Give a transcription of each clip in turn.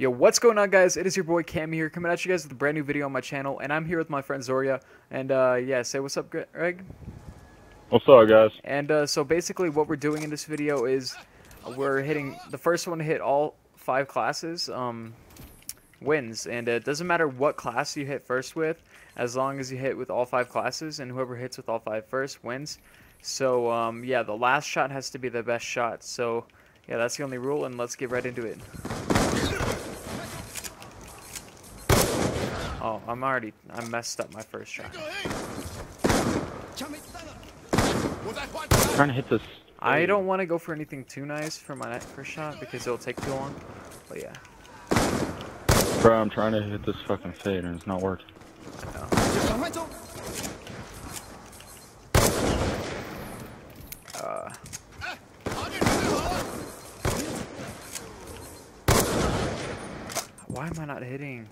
Yo, what's going on guys? It is your boy Cam here, coming at you guys with a brand new video on my channel, and I'm here with my friend Zoria, and uh, yeah, say what's up, Greg? What's up, guys? And uh, so basically what we're doing in this video is we're hitting, the first one to hit all five classes um, wins, and it doesn't matter what class you hit first with, as long as you hit with all five classes, and whoever hits with all five first wins. So um, yeah, the last shot has to be the best shot, so yeah, that's the only rule, and let's get right into it. Oh, I'm already, I messed up my first shot. trying to hit this. I don't want to go for anything too nice for my first shot because it'll take too long. But yeah. Bro, I'm trying to hit this fucking fade and it's not working. Uh, why am I not hitting?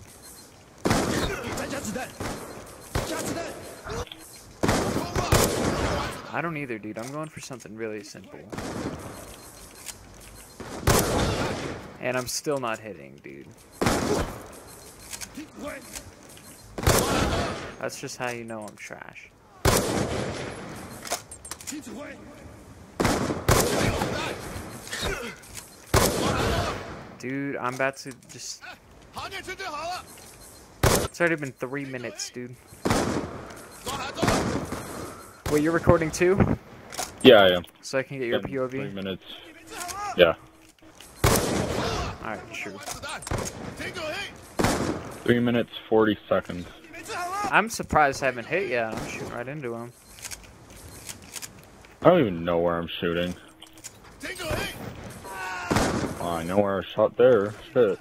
I don't either, dude. I'm going for something really simple. And I'm still not hitting, dude. That's just how you know I'm trash. Dude, I'm about to just... It's already been three minutes, dude. Wait, you're recording too? Yeah, I am. So I can get your POV? Three minutes. Yeah. Alright, sure. Three minutes, 40 seconds. I'm surprised I haven't hit yet. I'm shooting right into him. I don't even know where I'm shooting. Oh, I know where I shot there. Shit.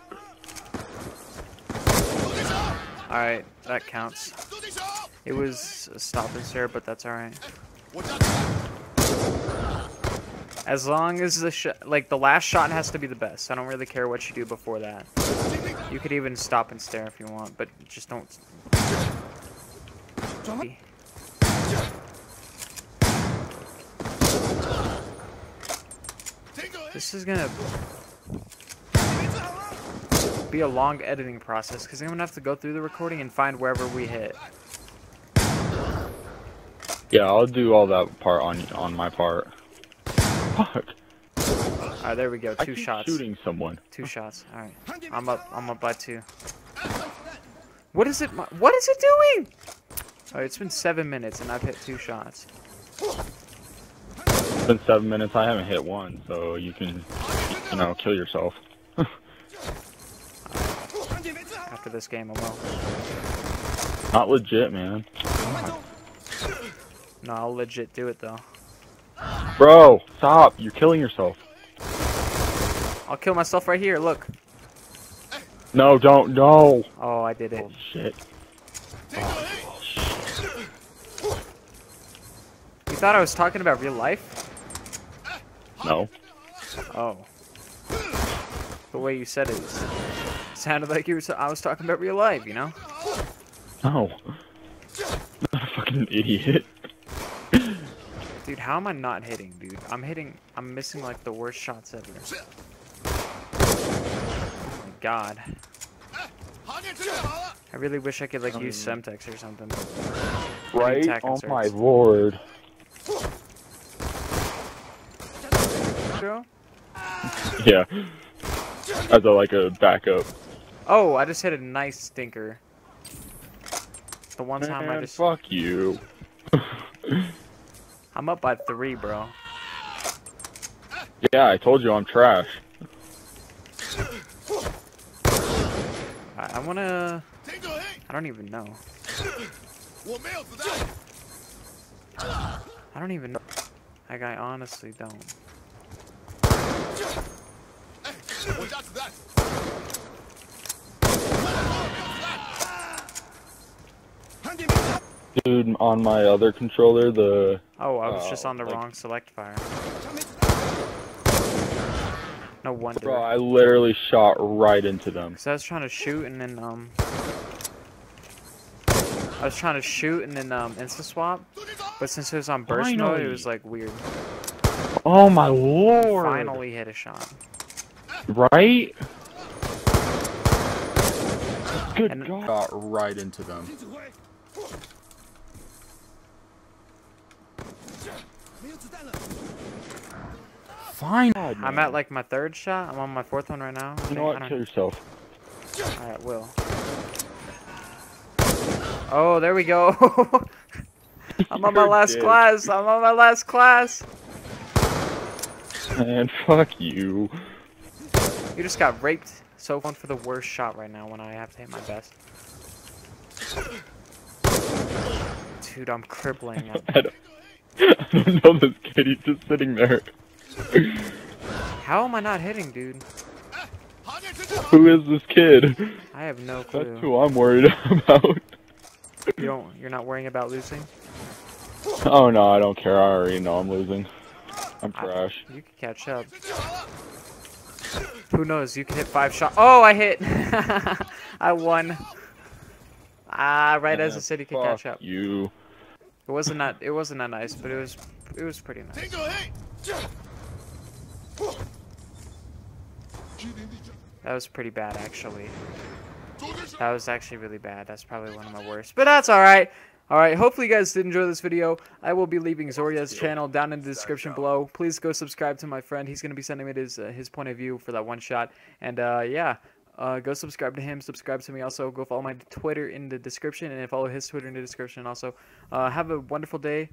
Alright, that counts. It was a stop and stare, but that's alright. As long as the like the last shot has to be the best. I don't really care what you do before that. You could even stop and stare if you want, but just don't. This is gonna be a long editing process because I'm gonna have to go through the recording and find wherever we hit. Yeah, I'll do all that part on on my part. Fuck. Alright, there we go. Two I keep shots. shooting someone. Two shots. Alright. I'm up. I'm up by two. What is it? What is it doing? Alright, it's been seven minutes and I've hit two shots. It's been seven minutes. I haven't hit one, so you can, you know, kill yourself. After this game, will. Not legit, man. No, I'll legit do it though. Bro, stop. You're killing yourself. I'll kill myself right here. Look. No, don't. No. Oh, I did it. Oh, shit. Oh, shit. You thought I was talking about real life? No. Oh. The way you said it sounded like you were. I was talking about real life. You know. Oh, I'm not a fucking idiot. Dude, how am I not hitting, dude? I'm hitting. I'm missing like the worst shots ever. Oh my god. I really wish I could like use Semtex or something. Right? Oh inserts. my lord. Yeah. As a, like a backup. Oh, I just hit a nice stinker. The one time I just. fuck you. I'm up by three, bro. Yeah, I told you I'm trash. I, I wanna. I don't even know. I don't even know. Like, I honestly don't. Dude, on my other controller, the... Oh, I was just Oh, on the like- wrong select fire. No wonder. Bro, I literally shot right into them. Cause I was trying to shoot and then um. I was trying to shoot and then um insta swap, but since it was on burst mode, it was like weird. Oh my lord! Finally hit a shot. Right? Good And- God. Got right into them. Fine. God, I'm at like my third shot. I'm on my fourth one right now. You know think. I what? don't- Kill yourself. Alright, will. Oh, there we go. I'm on my last dead. class. I'm on my last class. Man, fuck you. You just got raped. So going for the worst shot right now when I have to hit my best. Dude, I'm crippling. I don't, know this kid. He's just sitting there. How am I not hitting, dude? Who is this kid? I have no clue. That's who I'm worried about. You don't. You're not worrying about losing. Oh no, I don't care. I already know I'm losing. I'm I- trash. You can catch up. Who knows? You can hit five shots. Oh, I hit. I won. Ah, right as I said, you can catch up. You. It wasn't that. It wasn't that nice, but it was. It was pretty nice. That was pretty bad, actually. That was actually really bad. That's probably one of my worst. But that's alright. Alright, hopefully you guys did enjoy this video. I will be leaving Zoria's channel down in the description below. Please go subscribe to my friend. He's going to be sending me his, uh, his point of view for that one shot. And uh, yeah, uh, go subscribe to him. Subscribe to me also. Go follow my Twitter in the description. And follow his Twitter in the description also. Uh, have a wonderful day.